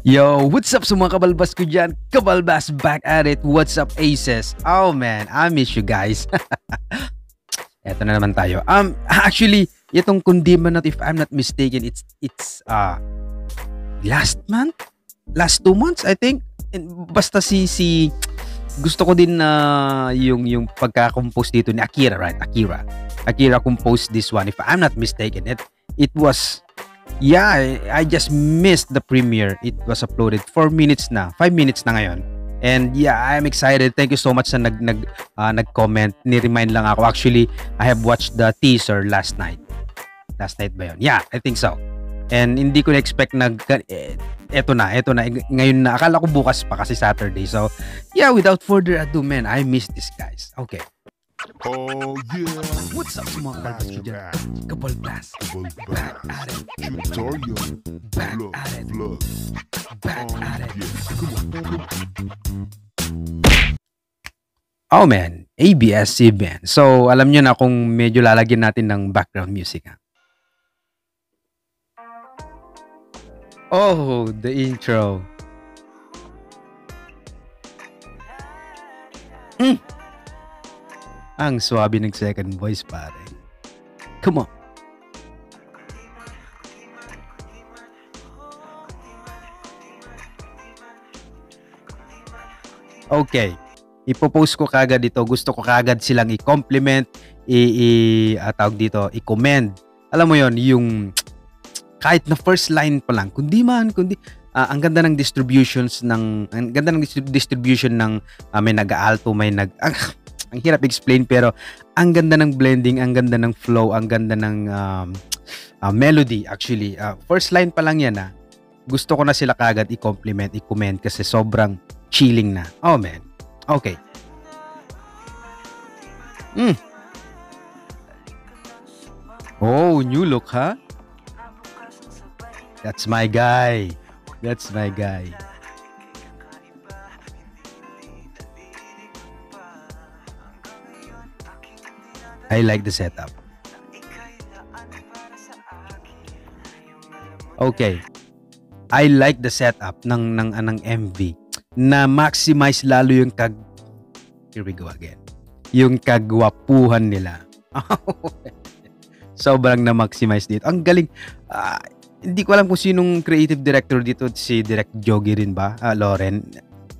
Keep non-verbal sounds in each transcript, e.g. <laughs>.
Yo, what's up sa mga kabalbas ko dyan? Kabalbas back at it. What's up, Aces? Oh man, I miss you guys. <laughs> Eto na naman tayo. Um, actually, itong Kundima na if I'm not mistaken, it's, it's, uh, last month? Last two months, I think. Basta si, si, gusto ko din na uh, yung, yung pagka-compose dito ni Akira, right? Akira. Akira composed this one. If I'm not mistaken, it, it was Yeah, I just missed the premiere. It was uploaded 4 minutes na. 5 minutes na ngayon. And yeah, I'm excited. Thank you so much sa nag nag uh, nag-comment. Ni-remind lang ako. Actually, I have watched the teaser last night. Last night ba 'yon? Yeah, I think so. And hindi ko na-expect na eh, eto na, eto na. Ngayon na. Akala ko bukas pa kasi Saturday. So, yeah, without further ado, man, I miss this guys. Okay. Oh yeah. What's up mga kalbas ko dyan? Kabal Blast. Kabal Back at it. Tutorial. Back Flood, at it. flood. Back Oh at it. yeah. Come on, come on. Oh man, ABS-CBN. So, alam nyo na kung medyo lalagyan natin ng background music. Ha? Oh, the intro. Mm. Ang swabe ng second voice, pare. Come on. Okay. Ipopost ko kagad dito. Gusto ko kagad silang i-compliment, i, i ah, tawag dito, i-commend. Alam mo yon yung kahit na first line pa lang, kundi man, kundi, ah, ang ganda ng distributions ng, ang ganda ng distrib- distribution ng, ah, may nag-alto, may nag, ang, ang hirap explain pero ang ganda ng blending, ang ganda ng flow, ang ganda ng um, ah, melody actually. Ah, first line pa lang yan ah. Gusto ko na sila kagad i-compliment, i-comment kasi sobrang chilling na. Oh man. Okay. Mm. Oh, new look, ha? That's my guy. That's my guy. I like the setup. Okay. I like the setup ng ng ng MV na maximize lalo yung kag Here we go again. Yung kagwapuhan nila. <laughs> Sobrang na-maximize dito. Ang galing. Ah, hindi ko alam kung sinong creative director dito. Si Direct Jogi rin ba? Ah, Loren.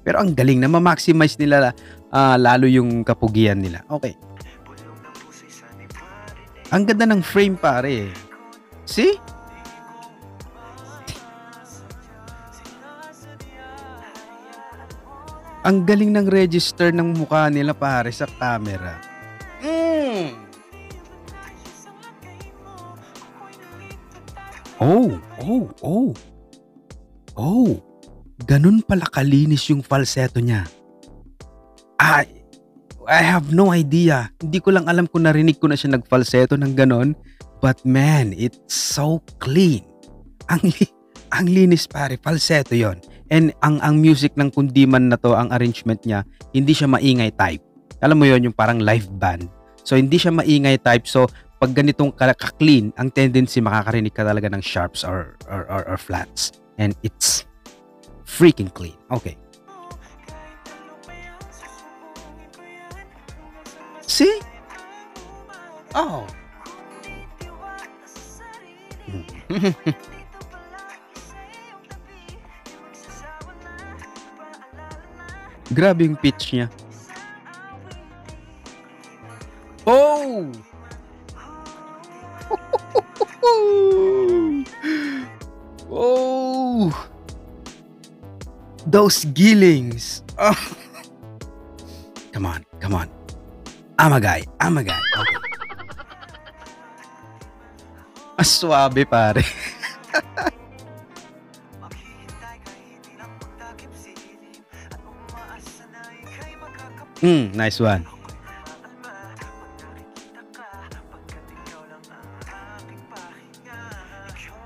Pero ang galing na ma-maximize nila ah, lalo yung kapugian nila. Okay. Ang ganda ng frame pare. See? Ang galing ng register ng mukha nila pare sa camera. Mm. Oh, oh, oh. Oh. Ganun pala kalinis yung falsetto niya. I, I have no idea. Hindi ko lang alam kung narinig ko na siya nag-falsetto ng ganon. But man, it's so clean. Ang, li- ang linis pare, falsetto yon. And ang ang music ng kundiman na to, ang arrangement niya, hindi siya maingay type. Alam mo yon yung parang live band. So hindi siya maingay type. So pag ganitong ka- ka-clean, ang tendency makakarinig ka talaga ng sharps or or, or, or flats. And it's freaking clean. Okay. See? Oh. <laughs> Grabe yung pitch niya. Oh! <laughs> oh! Those gillings. Oh. Come on, come on. I'm a guy. I'm a guy. Okay. Ah, suabe pare. Mm, nice one.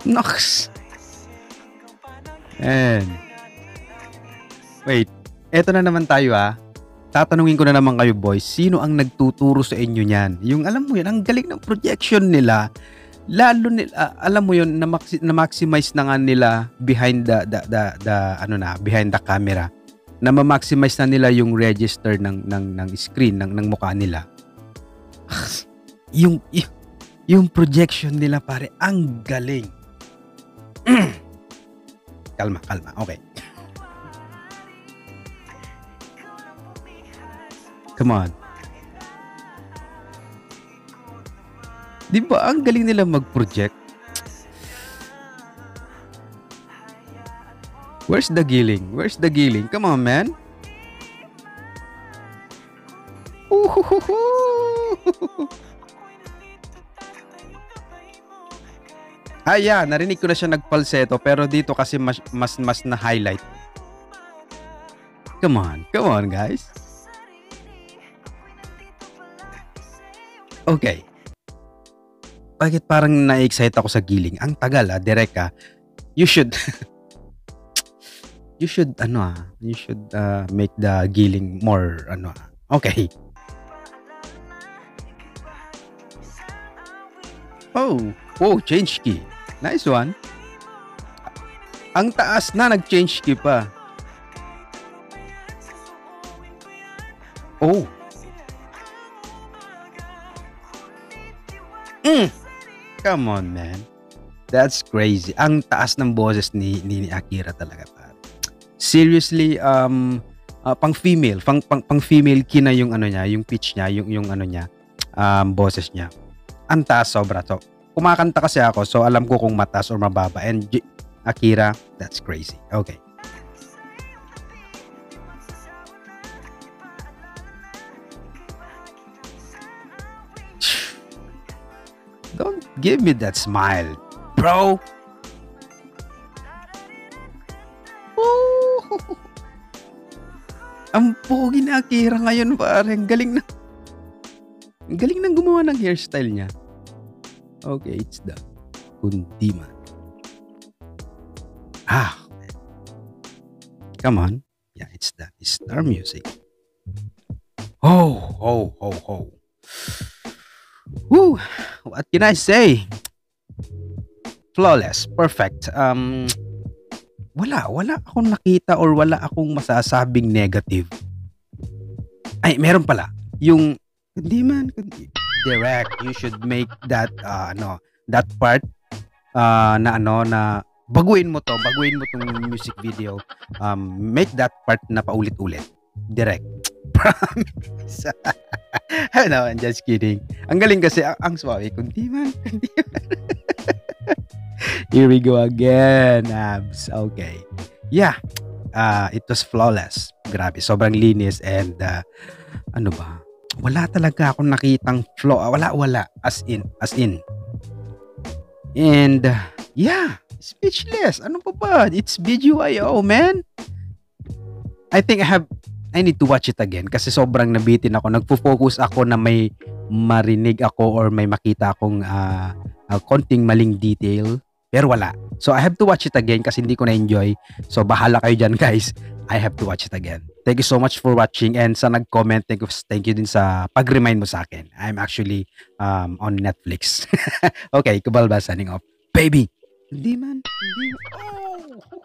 Nox. And Wait, eto na naman tayo ah. Tatanungin ko na naman kayo boys, sino ang nagtuturo sa inyo niyan? Yung alam mo yan, ang galing ng projection nila. lalo nila ah, alam mo yon na, maxi- na maximize na nga nila behind the, the the the ano na behind the camera na ma-maximize na nila yung register ng ng ng screen ng ng mukha nila yung y- yung projection nila pare ang galing <clears throat> kalma kalma okay come on Di ba? Ang galing nila mag-project. Where's the giling? Where's the giling? Come on, man. Ah, yeah. Narinig ko na siya nagpalseto pero dito kasi mas mas, mas na highlight. Come on. Come on, guys. Okay bakit parang na-excite ako sa giling? Ang tagal ah, direct ah. You should <laughs> you should ano ah, you should uh, make the giling more ano ah. Okay. Oh, oh, change key. Nice one. Ang taas na nag-change key pa. Oh. Mm. Come on, man. That's crazy. Ang taas ng boses ni, ni, ni Akira talaga. Pare. Seriously, um, uh, pang female, pang, pang, pang female kina yung ano niya, yung pitch niya, yung, yung ano niya, um, boses niya. Ang taas sobra. So, kumakanta kasi ako, so alam ko kung mataas or mababa. And Akira, that's crazy. Okay. Don't give me that smile, bro. Oh. <laughs> Ang pogi na Akira ngayon, pare. Galing na. Galing nang gumawa ng hairstyle niya. Okay, it's the Kundiman. Ah. Come on. Yeah, it's the star music. Oh, oh, oh, oh. Woo! What can I say? Flawless. Perfect. Um, wala. Wala akong nakita or wala akong masasabing negative. Ay, meron pala. Yung, hindi man, kundi, direct. You should make that, uh, ano, that part uh, na ano, na baguhin mo to, baguhin mo tong music video. Um, make that part na paulit-ulit. Direct. Promise. <laughs> no, I'm just kidding. Ang galing kasi, ang, ang suwabe. Kundi man, <laughs> kundi man. Here we go again, abs. Okay. Yeah. Uh, it was flawless. Grabe, sobrang linis and uh, ano ba? Wala talaga akong nakitang flaw. Wala, wala. As in, as in. And, uh, yeah, speechless. Ano pa ba? It's BGYO, man. I think I have I need to watch it again kasi sobrang nabitin ako. Nagfo-focus ako na may marinig ako or may makita akong uh, uh, konting maling detail. Pero wala. So I have to watch it again kasi hindi ko na-enjoy. So bahala kayo dyan guys. I have to watch it again. Thank you so much for watching and sa nag-comment, thank you, thank you din sa pag-remind mo sa akin. I'm actually um, on Netflix. <laughs> okay, Kubalba signing off. Baby! Hindi man. Hindi. Oh!